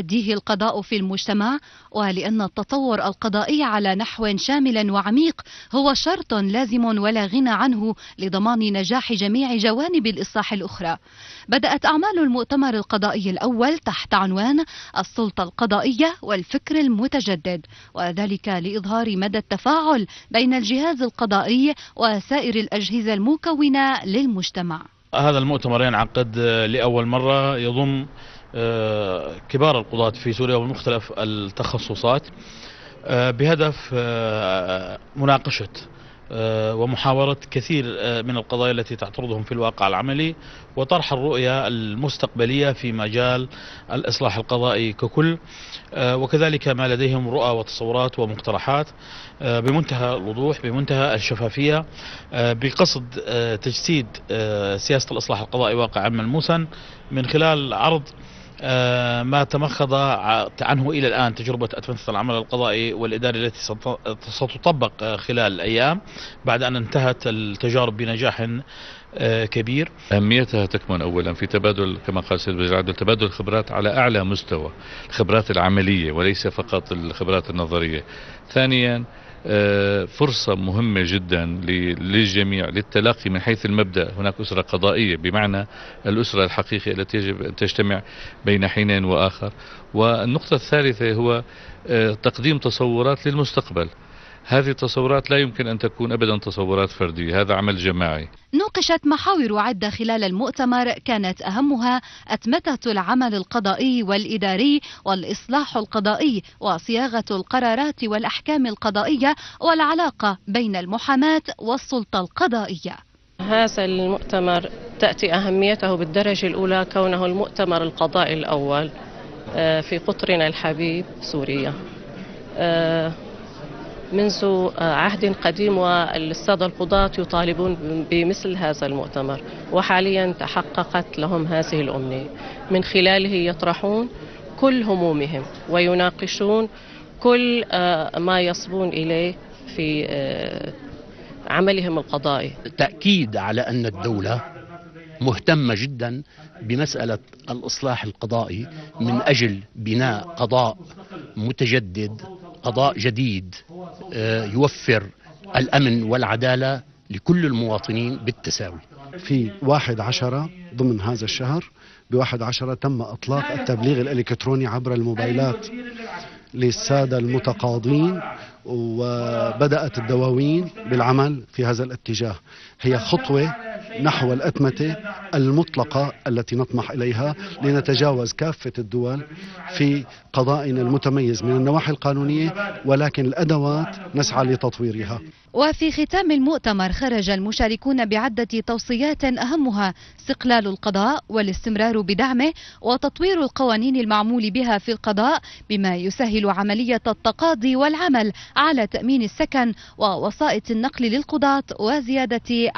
يؤديه القضاء في المجتمع ولأن التطور القضائي على نحو شامل وعميق هو شرط لازم ولا غنى عنه لضمان نجاح جميع جوانب الإصلاح الأخرى. بدأت أعمال المؤتمر القضائي الأول تحت عنوان السلطة القضائية والفكر المتجدد وذلك لإظهار مدى التفاعل بين الجهاز القضائي وسائر الأجهزة المكونة للمجتمع. هذا المؤتمر ينعقد لأول مرة يضم كبار القضاة في سوريا ومختلف التخصصات. بهدف مناقشة ومحاورة كثير من القضايا التي تعترضهم في الواقع العملي وطرح الرؤية المستقبلية في مجال الإصلاح القضائي ككل. وكذلك ما لديهم رؤى وتصورات ومقترحات بمنتهى الوضوح بمنتهى الشفافية بقصد تجسيد سياسة الإصلاح القضائي واقعا ملموسا من خلال عرض ما تمخض عنه إلى الآن تجربة أتمنة العمل القضائي والإداري التي ستطبق خلال الأيام بعد أن انتهت التجارب بنجاح كبير. أهميتها تكمن أولا في تبادل كما قال سيد وزير العدل تبادل الخبرات على أعلى مستوى الخبرات العملية وليس فقط الخبرات النظرية. ثانيا فرصة مهمة جدا للجميع للتلاقي من حيث المبدأ. هناك أسرة قضائية بمعنى الأسرة الحقيقية التي يجب أن تجتمع بين حين وآخر. والنقطة الثالثة هو تقديم تصورات للمستقبل. هذه التصورات لا يمكن أن تكون أبدا تصورات فردية. هذا عمل جماعي. نوقشت محاور عدة خلال المؤتمر كانت أهمها أتمتة العمل القضائي والإداري والإصلاح القضائي وصياغة القرارات والأحكام القضائية والعلاقة بين المحاماة والسلطة القضائية. هذا المؤتمر تأتي أهميته بالدرجة الأولى كونه المؤتمر القضائي الأول في قطرنا الحبيب سوريا. منذ عهد قديم والسادة القضاة يطالبون بمثل هذا المؤتمر. وحاليا تحققت لهم هذه الأمنية. من خلاله يطرحون كل همومهم ويناقشون كل ما يصبون إليه في عملهم القضائي. تأكيد على أن الدولة مهتمة جدا بمسألة الإصلاح القضائي من أجل بناء قضاء متجدد قضاء جديد. يوفر الأمن والعدالة لكل المواطنين بالتساوي. في واحد عشرة ضمن هذا الشهر بواحد عشرة تم إطلاق التبليغ الإلكتروني عبر الموبايلات للسادة المتقاضين. وبدأت الدواوين بالعمل في هذا الاتجاه. هي خطوة نحو الأتمتة المطلقة التي نطمح إليها لنتجاوز كافة الدول في قضائنا المتميز من النواحي القانونية ولكن الأدوات نسعى لتطويرها. وفي ختام المؤتمر خرج المشاركون بعدة توصيات أهمها استقلال القضاء والاستمرار بدعمه وتطوير القوانين المعمول بها في القضاء بما يسهل عملية التقاضي والعمل على تأمين السكن ووسائط النقل للقضاة وزيادة